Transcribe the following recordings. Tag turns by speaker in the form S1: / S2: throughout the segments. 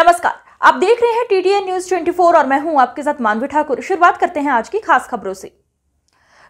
S1: नमस्कार। आप देख रहे हैं टीटीएन न्यूज़ 24 और मैं हूँ आपके साथ मानवी ठाकुर। शुरुआत करते हैं आज की खास खबरों से।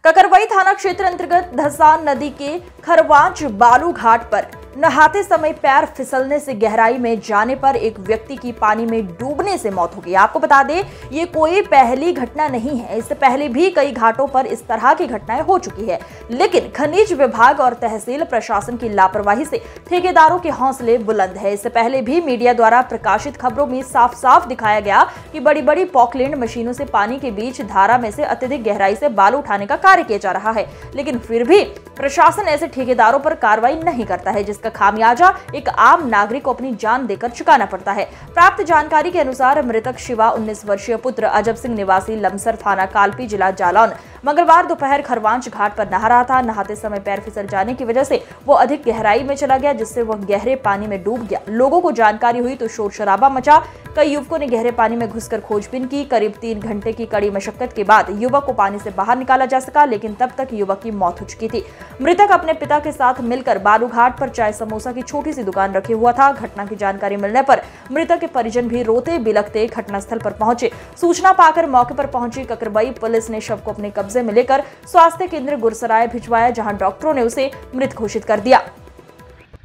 S1: ककरवई थाना क्षेत्र अंतर्गत धसान नदी के खरवाच बालू घाट पर नहाते समय पैर फिसलने से गहराई में जाने पर एक व्यक्ति की पानी में डूबने से मौत हो गई। आपको बता दें, ये कोई पहली घटना नहीं है। इससे पहले भी कई घाटों पर इस तरह की घटनाएँ हो चुकी है। लेकिन खनिज विभाग और तहसील प्रशासन की लापरवाही से ठेकेदारों के हौसले बुलंद है। इससे पहले भी मीडिया द्वारा प्रकाशित खबरों में साफ़ साफ़ दिखाया गया कि बड़ी बड़ी पॉकलैंड मशीनों से पानी के बीच धारा में से अत्यधिक गहराई से बालू उठाने का कार्य किया जा रहा है। लेकिन फिर भी प्रशासन ऐसे ठेकेदारों पर कार्रवाई नहीं करता है, जिसका खामियाजा एक आम नागरिक को अपनी जान देकर चुकाना पड़ता है। प्राप्त जानकारी के अनुसार मृतक शिवा 19 वर्षीय पुत्र अजब सिंह निवासी लमसर थाना, कालपी, जिला जालौन। मंगलवार दोपहर खरवांच घाट पर नहा रहा था। नहाते समय पैर फिसल जाने की वजह से वो अधिक गहराई में चला गया, जिससे वह गहरे पानी में डूब गया। लोगों को जानकारी हुई तो शोर शराबा मचा। कई युवकों ने गहरे पानी में घुसकर खोजबीन की। करीब तीन घंटे की कड़ी मशक्कत के बाद युवक को पानी से बाहर निकाला जा सका, लेकिन तब तक युवक की मौत हो चुकी थी। मृतक अपने पिता के साथ मिलकर बालू घाट पर चाय समोसा की छोटी सी दुकान रखे हुआ था। घटना की जानकारी मिलने पर मृतक के परिजन भी रोते बिलखते घटनास्थल पर पहुँचे। सूचना पाकर मौके पर पहुँची ककरबई पुलिस ने शव को अपने कब्जे में लेकर स्वास्थ्य केंद्र गुरसराय भिजवाया, जहाँ डॉक्टरों ने उसे मृत घोषित कर दिया।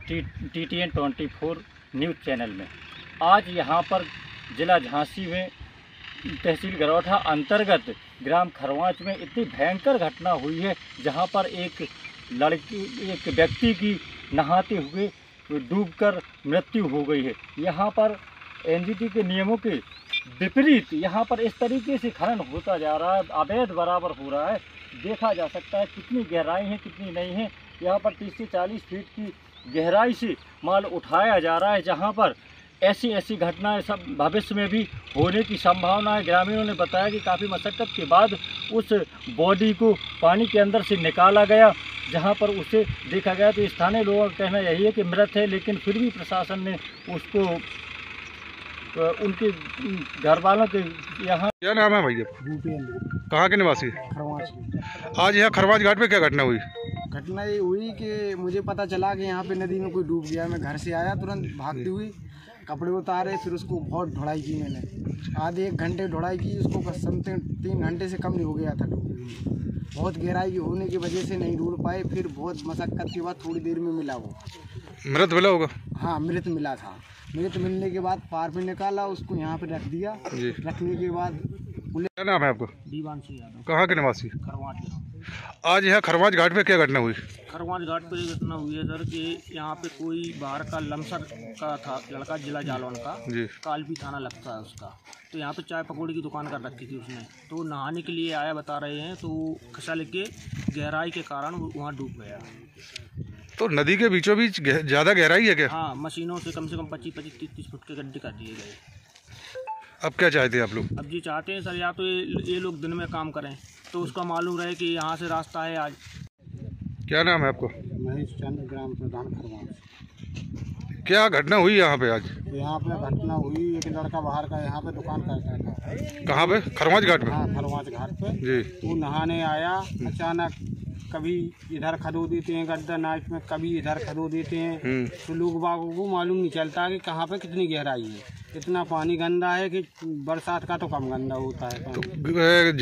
S2: T T twenty four news channel में। आज यहाँ पर जिला झांसी में तहसील गरौठा अंतर्गत ग्राम खरवाच में इतनी भयंकर घटना हुई है, जहाँ पर एक लड़की, एक व्यक्ति की नहाते हुए डूबकर मृत्यु हो गई है। यहाँ पर एनजीटी के नियमों के विपरीत। यहाँ पर इस तरीके से खनन होता जा रहा है, अवैध बराबर हो रहा है। देखा जा सकता है कितनी गहराई है, कितनी नहीं है। यहाँ पर तीस से चालीस फीट की गहराई से माल उठाया जा रहा है, जहाँ पर ऐसी ऐसी घटनाएँ सब भविष्य में भी होने की संभावना है। ग्रामीणों ने बताया कि काफ़ी मशक्क़त के बाद उस बॉडी को पानी के अंदर से निकाला गया, जहाँ पर उसे देखा गया। तो स्थानीय लोगों का कहना यही है कि मृत है, लेकिन फिर भी प्रशासन ने उसको उनके घर वालों के यहाँ
S3: क्या नाम है भैया?
S4: भूपेंद्र
S3: कहाँ के निवासी आज यहाँ खरवाज घाट पे क्या घटना हुई?
S4: घटना ये हुई कि मुझे पता चला कि यहाँ पे नदी में कोई डूब गया। मैं घर से आया तुरंत भागती हुई कपड़े उतारे फिर उसको बहुत ढोड़ाई की मैंने। आधे एक घंटे ढोड़ाई की उसको समथिंग तीन घंटे से कम नहीं हो गया था बहुत गहराई होने की वजह से नहीं ढूंढ पाए फिर बहुत मशक्क़त के बाद थोड़ी देर में मिला वो।
S3: मृत मिला होगा?
S4: हाँ मृत मिला था। मृत मिलने के बाद पार में निकाला उसको यहाँ पे रख दिया।
S3: जी।
S4: रखने के बाद
S3: क्या नाम है आपका?
S5: दीवानसी यादव।
S3: कहाँ के निवासी? आज यहाँ खरवाज घाट पे क्या घटना हुई?
S5: खरवाज घाट पर घटना हुई है सर कि यहाँ पे कोई बाहर का लमसर का था लड़का जिला जालौन का।
S3: जी।
S5: कालपी थाना लगता है उसका। तो यहाँ पे चाय पकौड़ी की दुकान कर रखी थी उसने। तो नहाने के लिए आया बता रहे हैं तो खसा लेके गहराई के कारण वो वहाँ डूब गया।
S3: तो नदी के बीचों बीच ज़्यादा गहराई है क्या?
S5: हाँ मशीनों से कम से कम पच्चीस पच्चीस तीस तीस फुट के गड्ढे कर दिए गए।
S3: अब क्या चाहते हैं आप लोग?
S5: अब जी चाहते हैं सर या तो ये, ये लोग दिन में काम करें तो उसका मालूम रहे कि यहाँ से रास्ता है आज।
S3: क्या नाम है आपको?
S4: महेश चंद्र ग्राम प्रधान खरवास
S3: क्या घटना हुई यहाँ पे आज?
S4: यहाँ पे घटना हुई एक लड़का बाहर का यहाँ पे दुकान करता था।
S3: कहाँ पे? खरवाज घाट पे?
S4: हाँ खरवाज घाट पे।
S3: जी।
S4: वो नहाने आया अचानक कभी इधर खदो देते हैं गड्ढा नाइट में कभी इधर खदो देते हैं।
S3: हम्म।
S4: तो लोग बागों को मालूम नहीं चलता कि कहाँ पे कितनी गहराई है। इतना पानी गंदा है कि बरसात का तो कम गंदा होता है
S3: तो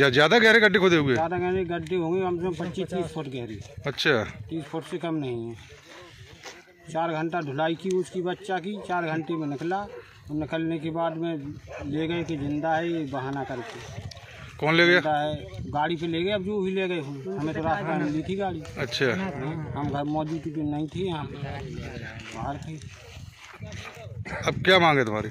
S3: ज़्यादा गहरे गड्ढे खोदे हुए?
S4: ज़्यादा गहरे गड्ढे होंगे कम से कम पच्चीस तीस फुट गहरी।
S3: अच्छा।
S4: तीस फुट से कम नहीं है। चार घंटा धुलाई की उसकी बच्चा की चार घंटे में निकला। निकलने के बाद में ले गए कि ज़िंदा है ये बहाना करके।
S3: कौन ले गया?
S4: है गाड़ी पे ले गए अब जो भी ले गए हमें तो रास्ता में मिली थी गाड़ी।
S3: अच्छा।
S4: हम घर मौजूद नहीं थे यहाँ बाहर थे।
S3: अब क्या मांगे तुम्हारी?